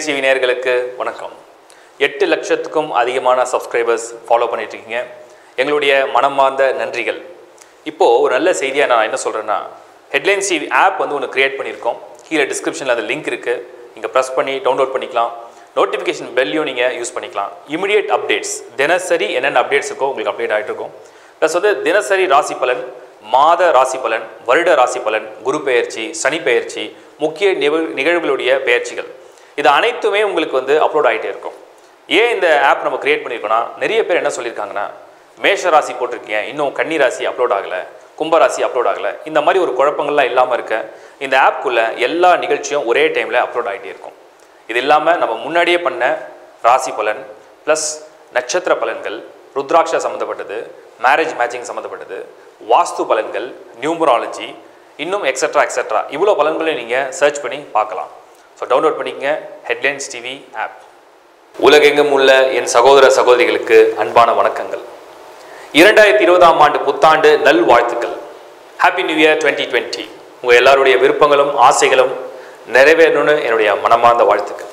Headlines நேர்களுக்கு நேயர்களுக்கு வணக்கம். எட்டு லட்சத்துக்கும் அதிகமான சப்ஸ்கிரைபர்ஸ் ஃபாலோ பண்ணிட்டு இருக்கீங்க எங்களுடைய மனமார்ந்த நன்றிகள். இப்போது ஒரு நல்ல செய்தியாக நான் என்ன சொல்கிறேன்னா ஹெட்லைன் டிவி ஆப் வந்து ஒன்று கிரியேட் பண்ணியிருக்கோம். கீழே டிஸ்கிரிப்ஷனில் அந்த லிங்க் இருக்குது நீங்கள் ப்ரெஸ் பண்ணி டவுன்லோட் பண்ணிக்கலாம். நோட்டிஃபிகேஷன் பெல்லையும் நீங்கள் யூஸ் பண்ணிக்கலாம். இமிடியேட் அப்டேட்ஸ் தினசரி என்னென்ன அப்டேட்ஸ் இருக்கோ உங்களுக்கு அப்டேட் ஆகிட்டு இருக்கும். ப்ளஸ் வந்து தினசரி ராசி பலன் மாத ராசி பலன் வருட ராசி பலன் குரு பெயர்ச்சி சனி பெயர்ச்சி முக்கிய நிகழ்வுகளுடைய பெயர்ச்சிகள். இது அனைத்துமே உங்களுக்கு வந்து அப்லோட் ஆகிட்டே இருக்கும். ஏன் இந்த ஆப் நம்ம க்ரியேட் பண்ணியிருக்கோன்னா நிறைய பேர் என்ன சொல்லியிருக்காங்கன்னா மேஷ ராசி போட்டிருக்கீங்க இன்னும் கன்னி ராசி அப்லோட் ஆகலை கும்பராசி அப்லோட் ஆகலை இந்த மாதிரி ஒரு குழப்பங்கள்லாம் இல்லாமல் இருக்க இந்த ஆப்குள்ளே எல்லா நிகழ்ச்சியும் ஒரே டைமில் அப்லோட் ஆகிட்டே இருக்கும். இது இல்லாமல் நம்ம முன்னாடியே பண்ண ராசி பலன் ப்ளஸ் நட்சத்திர பலன்கள் ருத்ராட்சா சம்மந்தப்பட்டது மேரேஜ் மேட்சிங் சம்மந்தப்பட்டது வாஸ்து பலன்கள் நியூமராலஜி இன்னும் எக்ஸட்ரா எக்ஸட்ரா இவ்வளோ பலன்களையும் நீங்கள் சர்ச் பண்ணி பார்க்கலாம். ஸோ டவுன்லோட் பண்ணிக்கங்க ஹெட்லைன்ஸ் டிவி ஆப் உலகெங்கும் உள்ள என் சகோதர சகோதரிகளுக்கு அன்பான வணக்கங்கள். இரண்டாயிரத்தி இருபதாம் ஆண்டு புத்தாண்டு நல் வாழ்த்துக்கள் happy new year twenty twenty உங்கள் எல்லாருடைய விருப்பங்களும் ஆசைகளும் நிறைவேறணும்னு என்னுடைய மனமார்ந்த வாழ்த்துக்கள்.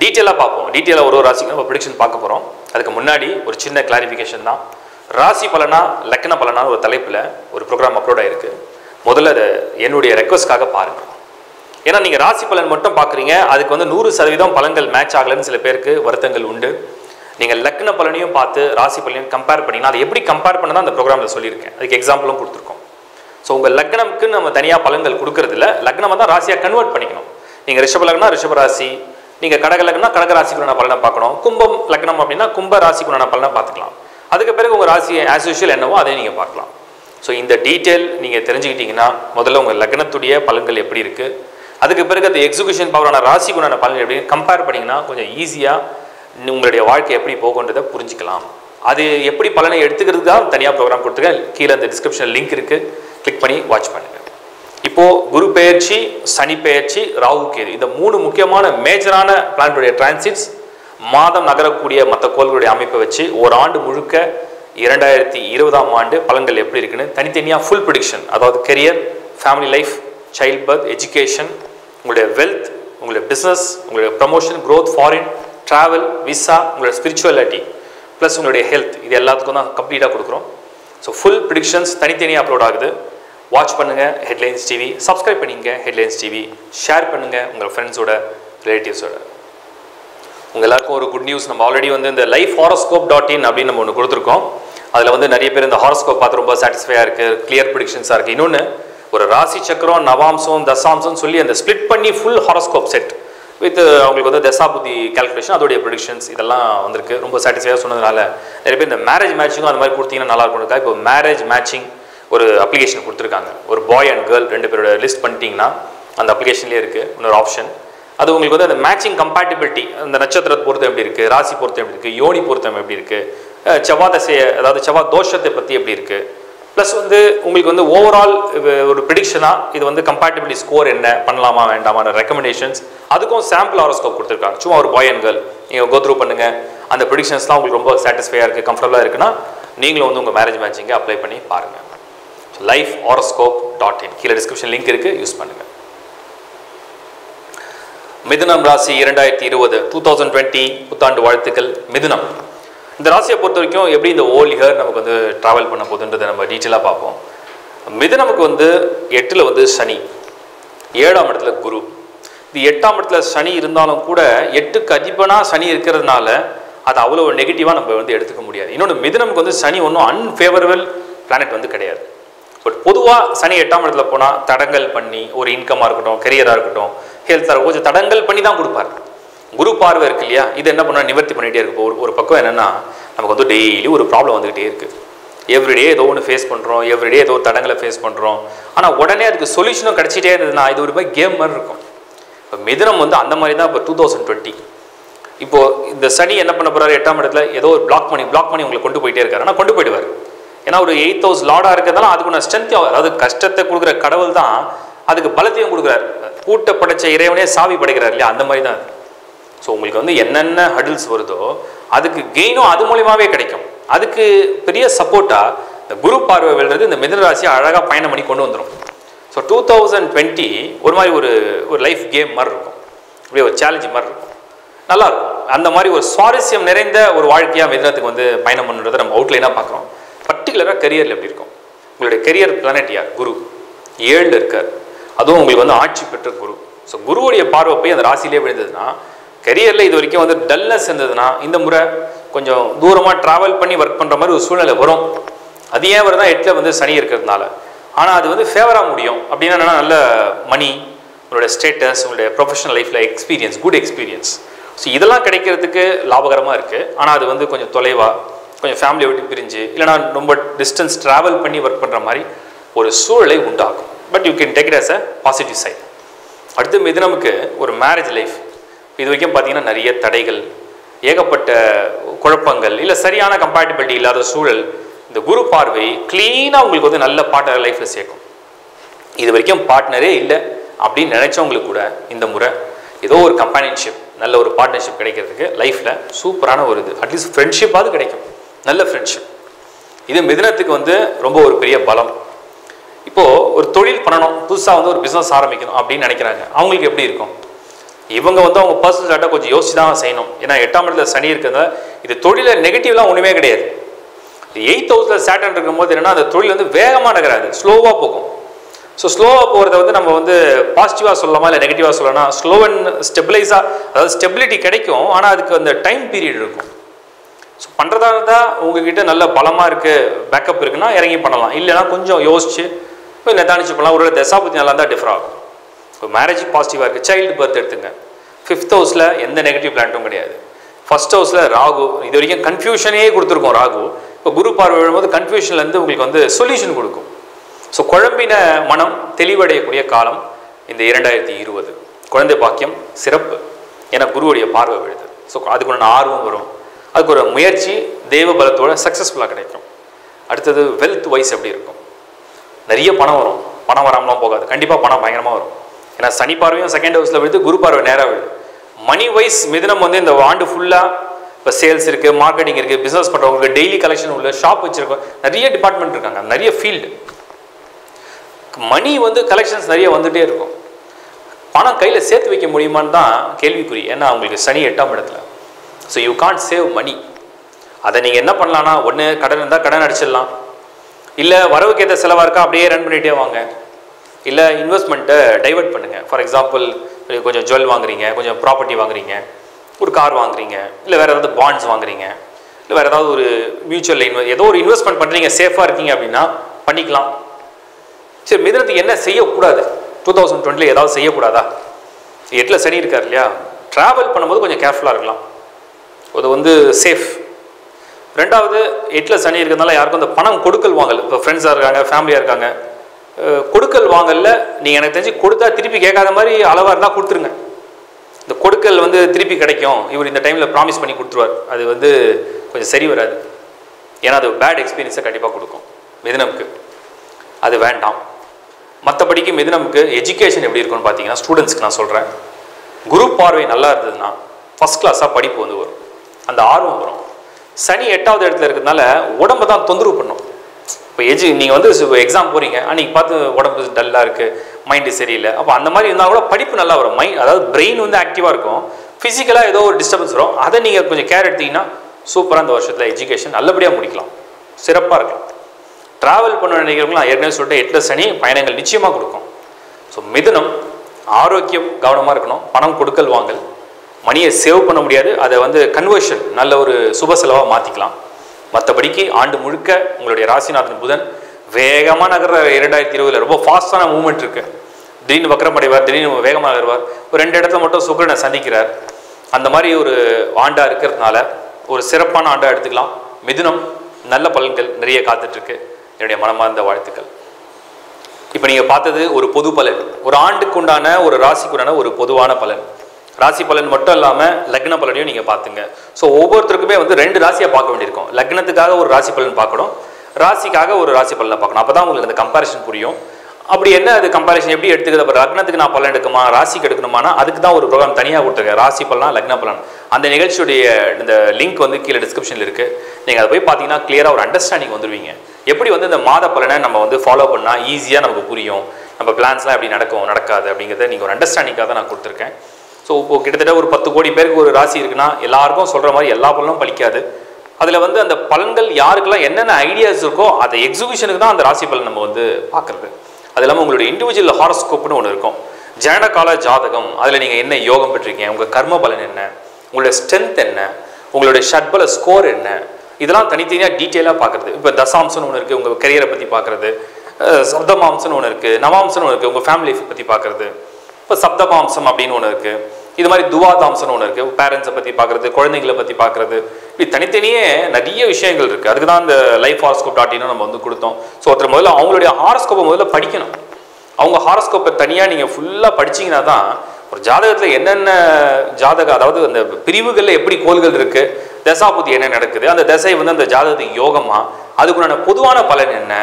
டீட்டெயிலாக பார்ப்போம். டீட்டெயிலாக ஒரு ஒரு ராசிக்கு நம்ம ப்ரிடிக்ஷன் பார்க்க போகிறோம் அதுக்கு முன்னாடி ஒரு சின்ன கிளாரிஃபிகேஷன் தான். ராசி பலனா லக்ன பலனா ஒரு தலைப்பில் ஒரு ப்ரோக்ராம் அப்லோட் ஆயிருக்கு. முதல்ல அதை என்னுடைய ரெக்வஸ்ட்காக பாருங்கள் ஏன்னா நீங்கள் ராசி பலன் மட்டும் பார்க்குறீங்க அதுக்கு வந்து நூறு சதவீதம் பலன்கள் மேட்ச் ஆகலைன்னு சில பேருக்கு வருத்தங்கள் உண்டு. நீங்கள் லக்ன பலனையும் பார்த்து ராசி பலனையும் கம்பேர் பண்ணிங்கன்னா அதை எப்படி கம்பேர் பண்ணதான் அந்த ப்ரோக்ராமில் சொல்லியிருக்கேன். அதுக்கு எக்ஸாம்பிளும் கொடுத்துருக்கோம். ஸோ உங்கள் லக்னம்க்கு நம்ம தனியாக பலன்கள் கொடுக்கறதில்ல லக்னமாக தான் ராசியாக கன்வெர்ட் பண்ணிக்கணும். நீங்கள் ரிஷப லக்னா ரிஷப ராசி. நீங்கள் கடக லக்னா கடக ராசிக்குள்ளான பலனை பார்க்கணும். கும்பம் லக்னம் அப்படின்னா கும்ப ராசிக்குள்ளான பலனை பார்த்துக்கலாம். அதுக்கு பிறகு உங்கள் ராசி ஆஸ் யூஷுவல் என்னவோ அதை நீங்கள் பார்க்கலாம். ஸோ இந்த டீட்டெயில் நீங்கள் தெரிஞ்சுக்கிட்டிங்கன்னா முதல்ல உங்கள் லக்னத்துடைய பலன்கள் எப்படி இருக்குது அதுக்கு பிறகு அந்த எக்ஸிகூஷன் பவரான ராசி குணான பலன் எப்படின்னு கம்பேர் பண்ணிங்கன்னா கொஞ்சம் ஈஸியாக உங்களுடைய வாழ்க்கை எப்படி போகுன்றதை புரிஞ்சுக்கலாம். அது எப்படி பலனை எடுத்துக்கிறதுக்கு தான் தனியாக ப்ரோக்ராம் கொடுத்துருக்கேன். கீழே அந்த டிஸ்கிரிப்ஷன் லிங்க் இருக்குது கிளிக் பண்ணி வாட்ச் பண்ணுங்கள் இப்போது குரு பெயர்ச்சி சனி பெயர்ச்சி ராகு கேது. இந்த மூணு முக்கியமான மேஜரான பிளானட்டுடைய டிரான்சிட்ஸ் மாதம் நகரக்கூடிய மற்ற கோள்களுடைய அமைப்பை வச்சு ஒரு ஆண்டு முழுக்க இரண்டாயிரத்தி இருபதாம் ஆண்டு பலன்கள் எப்படி இருக்குன்னு தனித்தனியாக ஃபுல் ப்ரிடிக்ஷன் அதாவது career family life child birth education உங்களுடைய வெல்த் உங்களுடைய பிஸ்னஸ் உங்களுடைய promotion growth foreign travel visa உங்களுடைய ஸ்பிரிச்சுவாலிட்டி ப்ளஸ் உங்களுடைய ஹெல்த் இது எல்லாத்துக்கும் தான் கம்ப்ளீட்டாக கொடுக்குறோம். ஸோ ஃபுல் ப்ரிடிக்ஷன்ஸ் தனித்தனியாக அப்லோட் ஆகுது. வாட்ச் பண்ணுங்கள் ஹெட்லைன்ஸ் டிவி சப்ஸ்கிரைப் பண்ணிங்க ஹெட்லைன்ஸ் டிவி ஷேர் பண்ணுங்கள் உங்கள் ஃப்ரெண்ட்ஸோட ரிலேட்டிவ்ஸோட உங்கள் எல்லாருக்கும் ஒரு குட் நியூஸ் நம்ம ஆல்ரெடி வந்து இந்த லைஃப் ஹாரோஸ்கோப் டாட் இன் அப்படின்னு நம்ம ஒன்று கொடுத்துருக்கோம். அதில் வந்து நிறைய பேர் இந்த ஹாரோஸ்கோப் பார்த்து ரொம்ப சாட்டிஸ்ஃபையாக இருக்குது கிளியர் ப்ரிடிக்ஷன்ஸாக இருக்குது இன்னொன்று ஒரு ராசி சக்கரம் நவாம்சம் தசாம்சம் சொல்லி அந்த ஸ்ப்ளிட் பண்ணி ஃபுல் ஹாரோஸ்கோப் செட் வித் அவங்களுக்கு வந்து தசாபுத்தி கால்குலேஷன் அதோடைய ப்ரொடிக்ஷன்ஸ் இதெல்லாம் வந்திருக்கு. ரொம்ப சாட்டிஸ்ஃபையாக சொன்னதுனால நிறைய பேர் இந்த மேரேஜ் மேட்சிங்கும் அந்த மாதிரி கொடுத்தீங்கன்னா நல்லா இருக்கும். இப்போ மேரேஜ் மேட்சிங் ஒரு அப்ளிகேஷன் கொடுத்துருக்காங்க. ஒரு பாய் அண்ட் கேர்ள் ரெண்டு பேரோட லிஸ்ட் பண்ணிட்டீங்கன்னா அந்த அப்ளிகேஷன்லேயே இருக்குது இன்னொரு ஆப்ஷன் அது உங்களுக்கு வந்து அந்த மேட்சிங் கம்பேட்டிபிலிட்டி அந்த நட்சத்திரத்தை பொறுத்த எப்படி இருக்குது ராசி பொறுத்தம் எப்படி இருக்குது யோனி பொருத்தம் எப்படி இருக்குது செவ்வாய் தசையை அதாவது செவ்வாய் தோஷத்தை பற்றி எப்படி இருக்குது ப்ளஸ் வந்து உங்களுக்கு வந்து ஓவரால் ஒரு ப்ரிடிக்ஷனாக இது வந்து கம்பேட்டபிலிட்டி ஸ்கோர் என்ன பண்ணலாமா வேண்டாமான ரெக்கமெண்டேஷன்ஸ் அதுக்கும் சாம்பிள் ஆரோஸ்கோப் கொடுத்துருக்காங்க. சும்மா ஒரு பாய் அண்ட் கேர்ள் நீங்கள் கோத்ரூ பண்ணுங்கள் அந்த ப்ரிடிக்ஷன்ஸ்லாம் உங்களுக்கு ரொம்ப சாட்டிஸ்ஃபையாக இருக்குது கம்ஃபர்டபுளாக இருக்குன்னா நீங்களும் வந்து உங்கள் மேரேஜ் மேட்சிங்கை அப்ளை பண்ணி பாருங்கள் லைஃப் ஆரோஸ்கோப் டாட் இன் கீழே டிஸ்கிரிப்ஷன் லிங்க் இருக்குது யூஸ் பண்ணுங்கள் மிதுனம் ராசி இரண்டாயிரத்தி இருபது டூ தௌசண்ட் டுவெண்ட்டி புத்தாண்டு வாழ்த்துக்கள். மிதுனம். இந்த ராசியை பொறுத்த வரைக்கும் எப்படி இந்த ஓல் இயர் நமக்கு வந்து ட்ராவல் பண்ண போகுதுன்றதை நம்ம டீட்டெயிலாக பார்ப்போம். மிதுனமுக்கு வந்து எட்டில் வந்து சனி ஏழாம் இடத்துல குரு. இது எட்டாம் இடத்துல சனி இருந்தாலும் கூட எட்டுக்கு அதிபனாக சனி இருக்கிறதுனால அது அவ்வளோ நெகட்டிவாக நம்ம வந்து எடுத்துக்க முடியாது. இன்னொன்று மிதனமுக்கு வந்து சனி ஒன்றும் அன்ஃபேவரபிள் பிளானட் வந்து கிடையாது. பட் பொதுவாக சனி எட்டாம் இடத்துல போனால் தடங்கல் பண்ணி ஒரு இன்கமாக இருக்கட்டும் கெரியராக இருக்கட்டும் ஹெல்த்தாக கொஞ்சம் தடங்கல் பண்ணி தான் கொடுப்பார். குரு பார்வை இருக்கு இல்லையா? இது என்ன பண்ணால் நிவர்த்தி பண்ணிகிட்டே இருக்கு. ஒரு ஒரு பக்கம் என்னென்னா நமக்கு வந்து டெய்லி ஒரு ப்ராப்ளம் வந்துக்கிட்டே இருக்குது எவ்ரிடே ஏதோ ஒன்று ஃபேஸ் பண்ணுறோம் எவ்ரிடே ஏதோ தடங்களை ஃபேஸ் பண்ணுறோம் ஆனால் உடனே அதுக்கு சொல்யூஷனும் கிடச்சிட்டே இருந்ததுன்னா இது ஒரு மாதிரி கேம் மாதிரி இருக்கும். இப்போ மிதனம் வந்து அந்த மாதிரி தான் இப்போ டூ தௌசண்ட் டுவெண்ட்டி இப்போது இந்த சனி என்ன பண்ண போகிறாரு எட்டாம் இடத்துல ஏதோ ஒரு பிளாக் பண்ணி பிளாக் பண்ணி உங்களை கொண்டு போயிட்டே இருக்காரு. ஆனால் கொண்டு போயிடுவார். ஏன்னா ஒரு எயிட் ஹவுஸ் லாடாக இருக்கிறதால அதுக்கு நான் ஸ்ட்ரென்த் அதாவது கஷ்டத்தை கொடுக்குற கடவுள் தான் அதுக்கு பலத்தையும் கொடுக்குறாரு. கூட்ட படைச்ச இறைவனே சாவி படைக்கிறார் இல்லையா? அந்த மாதிரி தான் ஸோ உங்களுக்கு வந்து என்னென்ன ஹடில்ஸ் வருதோ அதுக்கு கெயினும் அது மூலியமாகவே கிடைக்கும். அதுக்கு பெரிய சப்போர்ட்டாக இந்த குரு பார்வை வெல்றது இந்த மிதனராசியை அழகாக பயணம் பண்ணி கொண்டு வந்துடும் ஸோ டூ தௌசண்ட் டுவெண்ட்டி ஒரு மாதிரி ஒரு ஒரு லைஃப் கேம் மாதிரி இருக்கும். அப்படியே ஒரு சேலஞ்சு மாதிரி இருக்கும். நல்லா இருக்கும். அந்த மாதிரி ஒரு சுவாரஸ்யம் நிறைந்த ஒரு வாழ்க்கையாக மிதனத்துக்கு வந்து பயணம் பண்ணுறதை நம்ம அவுட்லைனாக பார்க்குறோம். பர்டிகுலராக கரியரில் எப்படி இருக்கும்? உங்களுடைய கரியர் பிளானட் யார்? குரு. ஏழில் இருக்கார். அதுவும் உங்களுக்கு வந்து ஆட்சி பெற்ற குரு. ஸோ குருவுடைய பார்வை போய் அந்த ராசியிலே விழுந்ததுன்னா கெரியரில் இது வரைக்கும் வந்து டல்னஸ் இருந்ததுன்னா இந்த முறை கொஞ்சம் தூரமாக ட்ராவல் பண்ணி ஒர்க் பண்ணுற மாதிரி ஒரு சூழ்நிலை வரும். அது ஏன் வருதா எட்டில் வந்து சனி இருக்கிறதுனால. ஆனால் அது வந்து ஃபேவராக முடியும். அப்படின்னா என்னென்னா நல்ல மணி உங்களுடைய ஸ்டேட்டஸ் உங்களுடைய ப்ரொஃபஷனல் லைஃப்பில் எக்ஸ்பீரியன்ஸ் குட் எக்ஸ்பீரியன்ஸ் ஸோ இதெல்லாம் கிடைக்கிறதுக்கு லாபகரமாக இருக்குது ஆனால் அது வந்து கொஞ்சம் தொலைவாக கொஞ்சம் ஃபேமிலியை விட்டு பிரிஞ்சு இல்லைனா ரொம்ப டிஸ்டன்ஸ் ட்ராவல் பண்ணி ஒர்க் பண்ணுற மாதிரி ஒரு சூழலை உண்டாகும். But you can take it as a positive side அடுத்து நமக்கு ஒரு மேரேஜ் லைஃப் இது வரைக்கும் பார்த்தீங்கன்னா நிறைய தடைகள் ஏகப்பட்ட குழப்பங்கள் இல்லை சரியான கம்பேட்டபிலிட்டி இல்லாத சூழல் இந்த குரு பார்வை க்ளீனாக உங்களுக்கு வந்து நல்ல பார்ட்னர் லைஃப்பில் சேர்க்கும். இது வரைக்கும் பார்ட்னரே இல்லை அப்படின்னு நினைச்சவங்களுக்கு கூட இந்த முறை ஏதோ ஒரு கம்பானியன்ஷிப் நல்ல ஒரு பார்ட்னர்ஷிப் கிடைக்கிறதுக்கு லைஃப்பில் சூப்பரான ஒரு இது. அட்லீஸ்ட் ஃப்ரெண்ட்ஷிப்பாவது கிடைக்கும். நல்ல ஃப்ரெண்ட்ஷிப் இது மிதுனத்துக்கு வந்து ரொம்ப ஒரு பெரிய பலம். இப்போது ஒரு தொழில் பண்ணணும். புதுசாக வந்து ஒரு பிஸ்னஸ் ஆரம்பிக்கணும் அப்படின்னு நினைக்கிறாங்க. அவங்களுக்கு எப்படி இருக்கும்? இவங்க வந்து அவங்க பர்சனல் டேட்டா கொஞ்சம் யோசிச்சு தான் செய்யணும். ஏன்னா எட்டாம் இடத்துல சனி இருக்கிறதுனால இது தொழிலில் நெகட்டிவ்லாம் ஒன்றுமே கிடையாது. எயித் ஹவுஸில் சேட்டன் இருக்கும்போது என்னென்னா அந்த தொழில் வந்து வேகமாக நகராது ஸ்லோவாக போகும். ஸோ ஸ்லோவாக போகிறத வந்து நம்ம வந்து பாசிட்டிவாக சொல்லலாமா இல்லை நெகட்டிவாக சொல்லலாம் ஸ்லோ அண்ட் ஸ்டெபிளைஸாக அதாவது ஸ்டெபிலிட்டி கிடைக்கும் ஆனால் அதுக்கு அந்த டைம் பீரியட் இருக்கும். ஸோ பண்ணுறதா இருந்தால் உங்ககிட்ட நல்ல பலமாக இருக்குது பேக்கப் இருக்குன்னா இறங்கி பண்ணலாம். இல்லைன்னா கொஞ்சம் யோசிச்சு போய் நிதானிச்சு பண்ணலாம். ஒரு தசாபத்தி நல்லா இருந்தால் டிஃபர் ஆகும். இப்போ மேரேஜ் பாசிட்டிவாக இருக்குது சைல்டு பர்த் எடுத்துங்க. ஃபிஃப்த் ஹவுஸில் எந்த நெகட்டிவ் பிளான்ட்டும் கிடையாது. ஃபர்ஸ்ட் ஹவுஸில் ராகு இது வரைக்கும் கன்ஃபியூஷனே கொடுத்துருக்கோம் ராகு. இப்போ குரு பார்வை விழும்போது கன்ஃபியூஷன்லேருந்து உங்களுக்கு வந்து சொல்யூஷன் கொடுக்கும். ஸோ குழம்பின மனம் தெளிவடையக்கூடிய காலம் இந்த இரண்டாயிரத்தி இருபது. குழந்தை பாக்கியம் சிறப்பு ஏன்னா குருவுடைய பார்வை விழுது. ஸோ அதுக்குள்ள ஆர்வம் வரும். அதுக்கு ஒரு முயற்சி தெய்வ பலத்தோட சக்ஸஸ்ஃபுல்லாக கிடைக்கும். அடுத்தது வெல்த் வைஸ் எப்படி இருக்கும்? நிறைய பணம் வரும். பணம் வராமலாம் போகாது. கண்டிப்பாக பணம் பயங்கரமாக வரும். ஏன்னா சனி பார்வையும் செகண்ட் ஹவுஸில் விழுது குரு பார்வை நேராக விழுது மணி வைஸ் மிதனம் வந்து இந்த ஆண்டு ஃபுல்லாக இப்போ சேல்ஸ் இருக்குது மார்க்கெட்டிங் இருக்குது பிஸ்னஸ் பண்ணுறவங்களுக்கு டெய்லி கலெக்ஷன் உள்ள ஷாப் வச்சுருக்கோம் நிறைய டிபார்ட்மெண்ட் இருக்காங்க நிறைய ஃபீல்டு மணி வந்து கலெக்ஷன்ஸ் நிறைய வந்துகிட்டே இருக்கும். பணம் கையில் சேர்த்து வைக்க முடியுமான்னு தான் கேள்விக்குறி. ஏன்னா அவங்களுக்கு சனி எட்டாம் இடத்துல. So you can't save money அதை நீங்கள் என்ன பண்ணலான்னா ஒன்று கடன் இருந்தால் கடன் அடிச்சிடலாம். இல்லை வரவுக்கு ஏற்ற செலவாக இருக்கா அப்படியே ரன் பண்ணிகிட்டே வாங்க. இல்லை இன்வெஸ்ட்மெண்ட்டை டைவர்ட் பண்ணுங்கள் ஃபார் எக்ஸாம்பிள் கொஞ்சம் ஜுவல் வாங்குறீங்க கொஞ்சம் ப்ராப்பர்ட்டி வாங்குறீங்க ஒரு கார் வாங்குறீங்க இல்லை வேறு ஏதாவது பாண்ட்ஸ் வாங்குறீங்க இல்லை வேறு ஏதாவது ஒரு மியூச்சுவல் இன்வெஸ்ட் ஏதோ ஒரு இன்வெஸ்ட்மெண்ட் பண்ணுறீங்க சேஃபாக இருக்கீங்க அப்படின்னா பண்ணிக்கலாம். சரி மிதனத்துக்கு என்ன செய்யக்கூடாது? டூ தௌசண்ட் டுவெண்ட்டில் ஏதாவது செய்யக்கூடாதா? எட்டில் சனி இருக்கார் இல்லையா? ட்ராவல் பண்ணும்போது கொஞ்சம் கேர்ஃபுல்லாக இருக்கலாம். அது வந்து சேஃப் ரெண்டாவது எட்டில் சனி இருக்கிறதுனால யாருக்கும் அந்த பணம் கொடுக்கல் வாங்கல். இப்போ ஃப்ரெண்ட்ஸாக இருக்காங்க ஃபேமிலியாக இருக்காங்க. கொடுக்கல் வாங்கல்ல நீங்கள் எனக்கு தெரிஞ்சு கொடுத்தா திருப்பி கேட்காத மாதிரி அளவாக இருந்தால் கொடுத்துருங்க. இந்த கொடுக்கல் வந்து திருப்பி கிடைக்கும். இவர் இந்த டைமில் ப்ராமிஸ் பண்ணி கொடுத்துருவார். அது வந்து கொஞ்சம் சரி வராது. ஏன்னா அது பேட் எக்ஸ்பீரியன்ஸை கண்டிப்பாக கொடுக்கும். மிதினமுக்கு. அது வேண்டாம். மற்றபடிக்கு மிதினமுக்கு எஜுகேஷன் எப்படி இருக்கும்னு பார்த்தீங்கன்னா ஸ்டூடெண்ட்ஸ்க்கு நான் சொல்கிறேன் குரூப் பார்வை நல்லா இருந்ததுன்னா ஃபஸ்ட் கிளாஸாக படிப்பு வந்து வரும். அந்த ஆர்வம் வரும். சனி எட்டாவது இடத்துல இருக்கிறதுனால உடம்பை தான் தொந்தரவு பண்ணும். இப்போ எஜு நீங்கள் வந்து எக்ஸாம் போகிறீங்க அன்றைக்கி பார்த்து உடம்பு டல்லாக இருக்குது மைண்டு சரியில்லை. அப்போ அந்த மாதிரி இருந்தால் கூட படிப்பு நல்லா வரும். மைண்ட் அதாவது பிரெயின் வந்து ஆக்டிவாக இருக்கும். ஃபிசிக்கலாக ஏதோ ஒரு டிஸ்டர்பன்ஸ் வரும். அதை நீங்கள் கொஞ்சம் கேர் எடுத்தீங்கன்னா சூப்பராக அந்த வருஷத்தில் எஜுகேஷன் நல்லபடியாக முடிக்கலாம். சிறப்பாக இருக்கலாம். ட்ராவல் பண்ண நினைக்கிறவங்களும் நான் ஏற்கனவே சொல்லிட்டு எட்டு சனி பயணங்கள் நிச்சயமாக கொடுக்கும். ஸோ மிதுனம் ஆரோக்கியம் கவனமாக இருக்கணும். பணம் கொடுக்கல் வாங்கல். மணியை சேவ் பண்ண முடியாது. அதை வந்து கன்வர்ஷன் நல்ல ஒரு சுப செலவாக மாற்றிக்கலாம் மற்றபடிக்கு ஆண்டு முழுக்க உங்களுடைய ராசிநாதன் புதன் வேகமாக நகர்ற இரண்டாயிரத்தி இருபதுல ரொம்ப ஃபாஸ்டான மூவ்மெண்ட் இருக்கு. திடீர்னு வக்கரமடைவார் திடீர்னு வேகமாக நகர்வார். ஒரு ரெண்டு இடத்துல மட்டும் சுக்கரனை சந்திக்கிறார். அந்த மாதிரி ஒரு ஆண்டாக இருக்கிறதுனால ஒரு சிறப்பான ஆண்டாக எடுத்துக்கலாம். மிதுனம் நல்ல பலன்கள் நிறைய காத்துட்ருக்கு. என்னுடைய மனமார்ந்த வாழ்த்துக்கள். இப்போ நீங்கள் பார்த்தது ஒரு பொது பலன். ஒரு ஆண்டுக்கு உண்டான ஒரு ராசிக்குண்டான ஒரு பொதுவான பலன். ராசி பலன் மட்டும் இல்லாமல் லக்ன பலனையும் நீங்கள் பார்த்துங்க. ஸோ ஒவ்வொருத்தருக்குமே வந்து ரெண்டு ராசியை பார்க்க வேண்டியிருக்கும். லக்னத்துக்காக ஒரு ராசி பலன் பார்க்கணும். ராசிக்காக ஒரு ராசி பலனை பார்க்கணும். அப்போ தான் உங்களுக்கு அந்த கம்பாரிசன் புரியும். அப்படி என்ன அது கம்பாரிசன் எப்படி எடுத்துக்கிறது? அப்போ லக்னத்துக்கு நான் பலன் எடுக்குமா? ராசிக்கு எடுக்கணுமானா அதுக்கு தான் ஒரு ப்ரோக்ராம் தனியாக கொடுத்துருக்கேன். ராசி பலனா லக்ன பலன். அந்த நிகழ்ச்சியுடைய இந்த லிங்க் வந்து கீழே டிஸ்கிரிப்ஷனில் இருக்குது நீங்கள் அதை போய் பார்த்தீங்கன்னா கிளியராக ஒரு அண்டர்ஸ்டாண்டிங் வந்துருவீங்க. எப்படி வந்து இந்த மாத பலனை நம்ம வந்து ஃபாலோ பண்ணால் ஈஸியாக நமக்கு புரியும். நம்ம பிளான்ஸ்லாம் எப்படி நடக்கும்? நடக்காது அப்படிங்கிறத நீங்கள் ஒரு அண்டர்ஸ்டாண்டிங்காக தான் நான் கொடுத்துருக்கேன். ஸோ இப்போ கிட்டத்தட்ட ஒரு பத்து கோடி பேருக்கு ஒரு ராசி இருக்குன்னா எல்லாருக்கும் சொல்கிற மாதிரி எல்லா பலனும் பலிக்காது அதில் வந்து அந்த பலன்கள் யாருக்கெல்லாம் என்னென்ன ஐடியாஸ் இருக்கோ அதை எக்ஸிபிஷனுக்கு தான் அந்த ராசி பலன் நம்ம வந்து பார்க்குறது. அது இல்லாமல் உங்களுடைய இண்டிவிஜுவல் ஹாரஸ்கோப்னு ஒன்று இருக்கும். ஜனகால ஜாதகம் அதில் நீங்கள் என்ன யோகம் பெற்றிருக்கீங்க உங்கள் கர்ம பலன் என்ன உங்களுடைய ஸ்ட்ரென்த் என்ன உங்களுடைய ஷட்பல ஸ்கோர் என்ன இதெல்லாம் தனித்தனியாக டீட்டெயிலாக பார்க்குறது. இப்போ தசாம்சம்னு ஒன்று இருக்குது உங்கள் கரியரை பற்றி பார்க்குறது. சப்தமாம்சம்னு ஒன்று இருக்குது நவாம்சம்னு ஒன்று இருக்குது உங்கள் ஃபேமிலி பற்றி பார்க்குறது. இப்போ சப்தமாம்சம் அப்படின்னு ஒன்று இருக்குது இது மாதிரி துவாதாம்சம்னு ஒன்று இருக்குது பேரண்ட்ஸை பற்றி பார்க்குறது குழந்தைங்களை பற்றி பார்க்குறது இப்படி தனித்தனியே நிறைய விஷயங்கள் இருக்குது அதுக்கு தான் இந்த லைஃப் ஹாரஸ்கோப் டாட் நம்ம வந்து கொடுத்தோம். ஸோ ஒருத்தர் முதல்ல அவங்களுடைய ஹாரஸ்கோப்பை முதல்ல படிக்கணும். அவங்க ஹாரஸ்கோப்பை தனியாக நீங்கள் ஃபுல்லாக படிச்சீங்கன்னா தான் ஒரு ஜாதகத்தில் என்னென்ன ஜாதகம் அதாவது அந்த பிரிவுகளில் எப்படி கோள்கள் இருக்குது தசாபுத்தி என்ன நடக்குது அந்த தசை வந்து அந்த ஜாதகத்துக்கு யோகமாக அதுக்குண்டான பொதுவான பலன் என்ன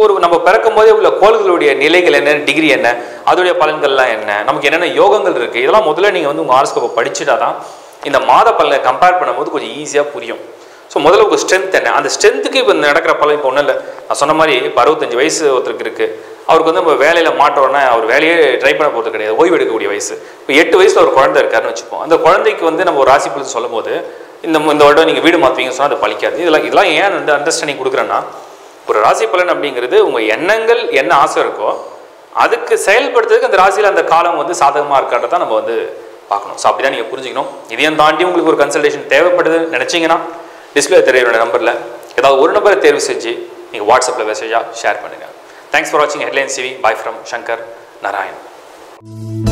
ஒரு நம்ம பிறக்கும் போதே உள்ள கோள்களுடைய நிலைகள் என்ன டிகிரி என்ன அதோடைய பலன்கள்லாம் என்ன நமக்கு என்னென்ன யோகங்கள் இருக்குது இதெல்லாம் முதல்ல நீங்கள் வந்து உங்கள் ஹாரோஸ்கோப்பை படிச்சுட்டா தான் இந்த மாத பலனை கம்பேர் பண்ணும்போது கொஞ்சம் ஈஸியாக புரியும். ஸோ முதல்ல உங்கள் ஸ்ட்ரென்த் என்ன? அந்த ஸ்ட்ரென்த்துக்கு இப்போ நடக்கிற பலன் இப்போ ஒன்றும் இல்லை. நான் சொன்ன மாதிரி இப்போ அறுபத்தஞ்சு வயசு ஒருத்தருக்கு இருக்குது அவருக்கு வந்து நம்ம வேலையில் மாட்டோன்னா அவர் வேலையே ட்ரை பண்ண போகிறது கிடையாது. ஓய்வு எடுக்கக்கூடிய வயசு. இப்போ எட்டு வயசில் ஒரு குழந்தை இருக்காருன்னு வச்சுப்போம். அந்த குழந்தைக்கு வந்து நம்ம ஒரு ராசி பலன் சொல்லும்போது இந்த இந்த வருடம் நீங்கள் வீடு மாற்றுவீங்கன்னு சொன்னால் அது பழிக்காது. இதெல்லாம் இதெல்லாம் ஏன் வந்து அண்டர்ஸ்டாண்டிங் கொடுக்குறேன்னா ஒரு ராசி பலன் அப்படிங்கிறது உங்கள் எண்ணங்கள் என்ன ஆசை இருக்கோ அதுக்கு செயல்படுத்துறதுக்கு அந்த ராசியில் அந்த காலம் வந்து சாதகமாக இருக்கான்றத நம்ம வந்து பார்க்கணும். ஸோ அப்படி தான் நீங்கள் புரிஞ்சுக்கணும். இதையும் தாண்டி உங்களுக்கு ஒரு கன்சல்டேஷன் தேவைப்படுது நினச்சிங்கன்னா டிஸ்பிளே தெரியுற நம்பரில் ஏதாவது ஒரு நம்பரை தேர்வு செஞ்சு நீங்கள் வாட்ஸ்அப்பில் மெசேஜாக ஷேர் பண்ணுங்கள் தேங்க்ஸ் ஃபார் வாட்சிங் headlines TV bye from Shankar Narayan